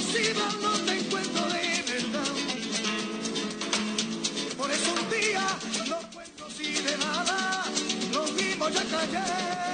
no te encuentro de verdad. Por eso un día no cuentos si de nada, lo mismo ya callé.